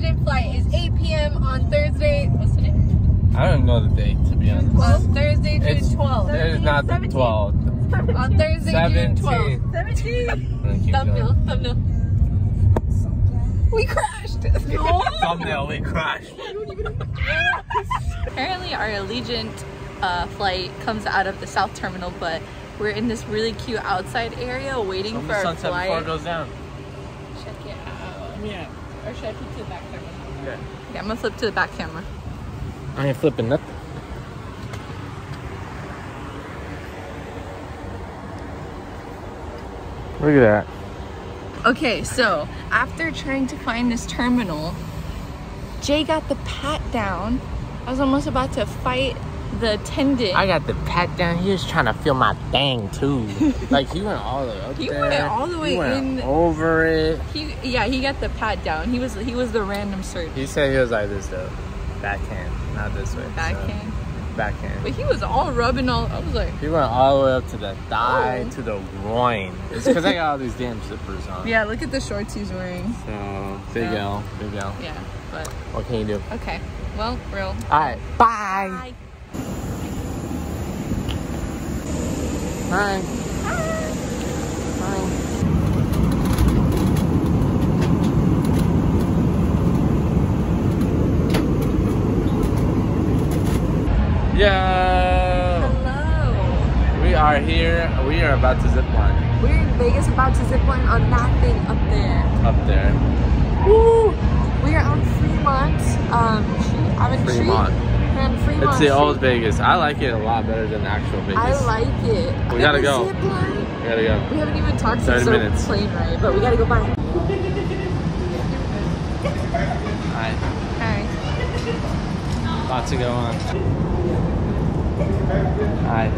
Norwegian flight is 8 p.m. on Thursday. What's? I don't know the date to be honest. Well, Thursday, June it's, 12th. It's not the 17th. 12th. On Thursday, 17th. June 12th. 17th. Thumbnail, thumbnail. We crashed. Thumbnail, we crashed. Apparently, our Allegiant uh, flight comes out of the South Terminal, but we're in this really cute outside area waiting Some for our sunset flight. sunset before it goes down. Check it out. Yeah. Or should I flip to the back camera? Okay. Yeah, I'm gonna flip to the back camera. I ain't flipping nothing. Look at that. Okay, so after trying to find this terminal, Jay got the pat down. I was almost about to fight the attendant. I got the pat down. He was trying to feel my bang too. like he went all the way up He there. went all the way he went in. over it. he, yeah, he got the pat down. He was he was the random search He said he was like this though. Backhand, not this way. so- uh, backhand. backhand. But he was all rubbing all. I was like, He went all the way up to the thigh, Oh. to the groin. It's because I got all these damn zippers on. yeah, look at the shorts he's wearing. So big Yeah. L, big L. Yeah, but What can you do? okay. Well, real. All right, bye. Bye. Bye. Yo! Hello. We are here. We are about to zip line We're in Vegas about to zip line on that thing up there. up there. Woo! We are on Fremont. Um, Fremont. We're on Fremont. It's the old Vegas. I like it a lot better than actual Vegas. I like it. We gotta go. We gotta go. We haven't even talked 30 since the minutes. plane ride, but we gotta go by. Alright, Alright. about to go on. Alright,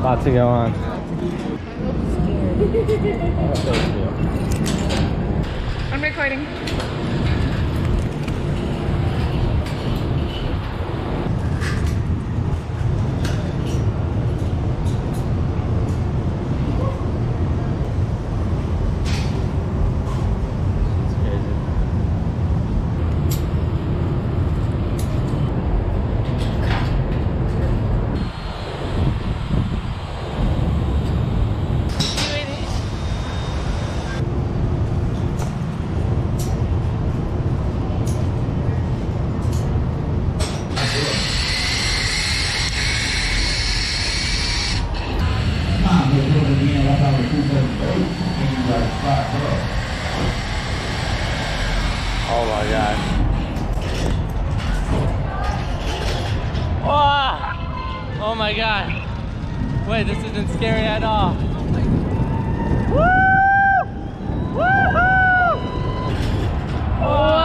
about to go on. I'm recording. It's crazy. Oh my god. Oh, oh my god. Wait, this isn't scary at all. Woo! Woohoo! Whoa!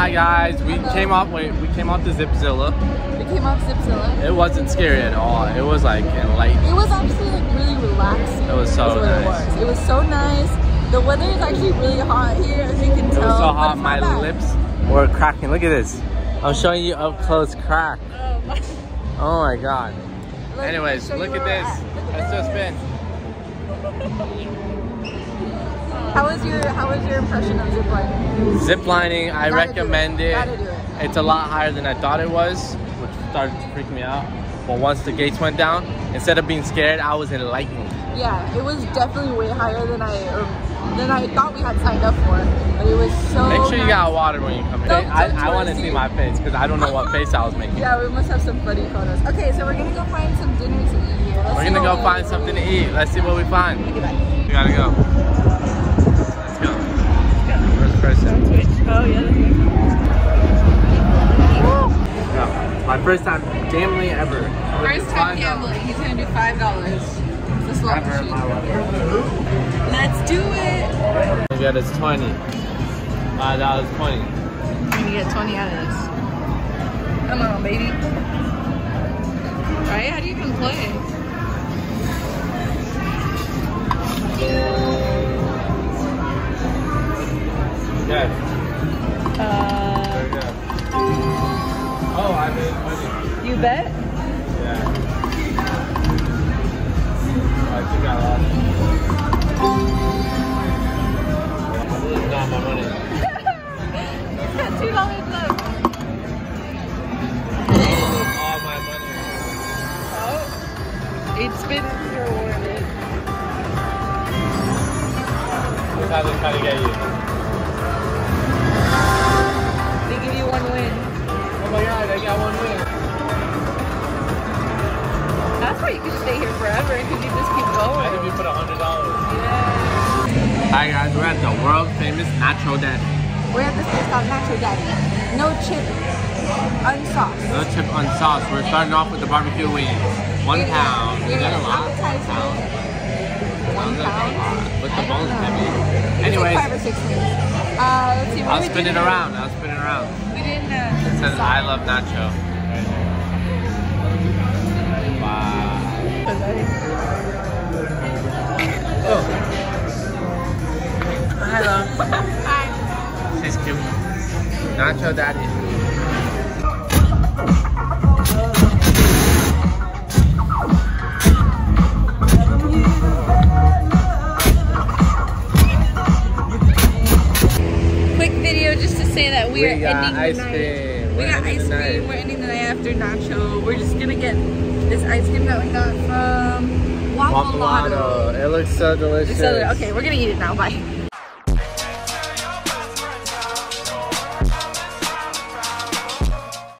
Hi guys, we came off wait, we came off the Zipzilla. We came off Zipzilla. It wasn't scary at all. It was like enlightening. It was actually like really relaxing. It was so nice. It was. It was so nice. The weather is actually really hot here, as you can It tell. was so hot, my bad. lips were cracking. Look at this. I'm showing you up close crack. Oh my. Oh my god. Look, Anyways, look at this. Look at Let's just spin. How was your How was your impression of ziplining? Zip lining, I Gotta do recommend it. Gotta do it. It's a lot higher than I thought it was, which started to freak me out. But once the gates went down, instead of being scared, I was enlightened. Yeah, it was definitely way higher than I um, than I thought we had signed up for. But it was so Make sure you got water when you come in. Don't- I, don't I want to see my face because I don't know what face I was making. Yeah, we must have some funny photos. Okay, so we're gonna go find some dinner to eat here. Let's We're gonna go we- find something to eat. Let's see what we find. Okay, bye. We gotta go. Let's go. First person. Oh yeah. that's My first time gambling ever. First time gambling. He's gonna do five dollars. It's slot Ever machine. Let's do it. We got us 20. Five dollars 20. I'm gonna get 20 out of this. Come on, baby. Right? How do you even play? Uh. Oh, I you bet? We're at the world famous Nacho Daddy. We're at this place called Nacho Daddy. No chip, unsauced. No chip unsauced. We're starting off with the barbecue wings. One pound. Is that a lot? Pound. One lot. But the bone's heavy. It's like Anyways, five or six wings. Uh, let's see. I'll spin it around. I'll spin it around. We didn't. Uh, It says I love nacho. Wow. Oh. Hello. Hi. She's cute. Nacho Daddy. Quick video just to say that we, We are got ending ice the night. cream. We We're got ice cream. night. We're ending the night after nacho. We're just gonna get this ice cream that we got from Waffle It looks so delicious. So, okay, we're gonna eat it now. Bye.